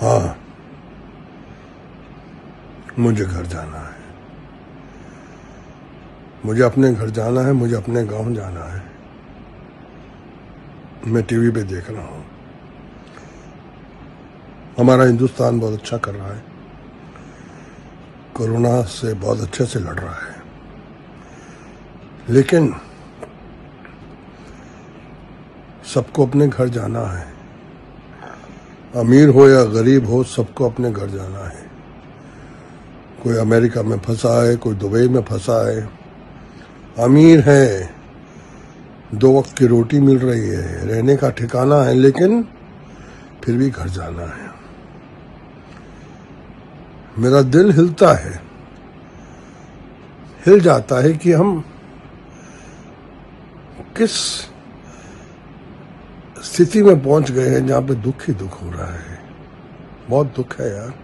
हाँ। मुझे घर जाना है। मुझे अपने घर जाना है, मुझे अपने गाँव जाना है। मैं टीवी पे देख रहा हूँ। हमारा हिंदुस्तान बहुत अच्छा कर रहा है। कोरोना से बहुत अच्छे से लड़ रहा है। लेकिन सबको अपने घर जाना है। अमीर हो या गरीब हो, सबको अपने घर जाना है। कोई अमेरिका में फंसा है, कोई दुबई में फंसा है। अमीर है, दो वक्त की रोटी मिल रही है, रहने का ठिकाना है, लेकिन फिर भी घर जाना है। मेरा दिल हिलता है, हिल जाता है कि हम किस स्थिति में पहुँच गए हैं जहाँ पे दुख ही दुख हो रहा है। बहुत दुख है यार।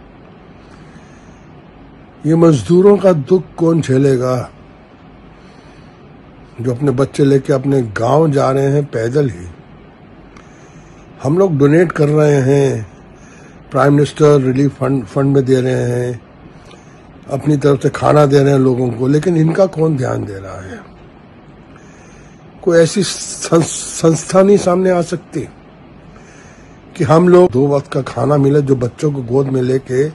ये मजदूरों का दुख कौन झेलेगा? जो अपने बच्चे लेके अपने गाँव जा रहे हैं, पैदल ही। हम लोग डोनेट कर रहे हैं। Prime minister relief fund fund में दे रहे हैं। अपनी तरफ़ से खाना दे रहे हैं लोगों को। लेकिन इनका कौन ध्यान दे रहा है? कोई ऐसी संस्था नहीं सामने आ सकती कि हम लोग दो वक्त का खाना मिले जो बच्चों को गोद में लेके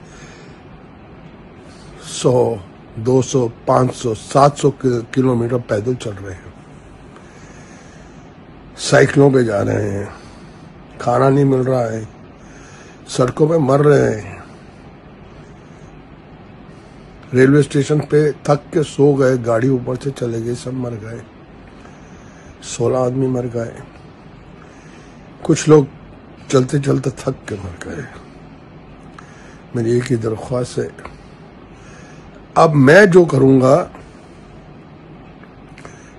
सौ, दो सौ, पाँच सौ, सात सौ किलोमीटर पैदल चल रहे हैं। साइकिलों पे जा रहे हैं। खाना नहीं मिल रहा है। सड़कों पे मर रहे हैं। रेलवे स्टेशन पे थक के सो गए, गाड़ी ऊपर से चले गए, सब मर गए। सोलह आदमी मर गए। कुछ लोग चलते चलते थक के मर गए। मेरी एक ही दरख्वास्त है, अब मैं जो करूँगा,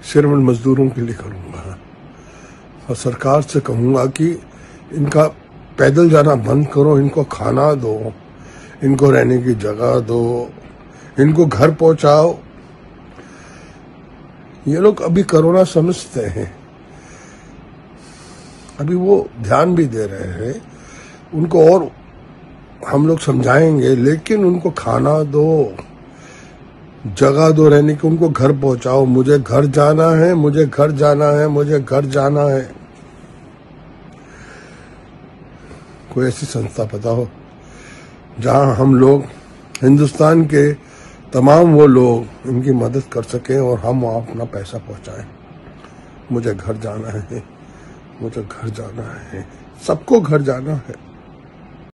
सिर्फ़ मजदूरों के लिए करूँगा। और सरकार से कहूँगा कि इनका पैदल जाना बंद करो, इनको खाना दो, इनको रहने की जगह दो, इनको घर पहुंचाओ। ये लोग अभी कोरोना समझते हैं। अभी वो ध्यान भी दे रहे हैं। उनको और हम लोग समझाएँगे, लेकिन उनको खाना दो, जगह दो रहने की, उनको घर पहुंचाओ। मुझे घर जाना है, मुझे घर जाना है, मुझे घर जाना है। कोई ऐसी संस्था पता हो जहाँ हम लोग हिंदुस्तान के तमाम वो लोग इनकी मदद कर सकें और हम वहाँ अपना पैसा पहुँचाएँ। मुझे घर जाना है, मुझे घर जाना है, सबको घर जाना है।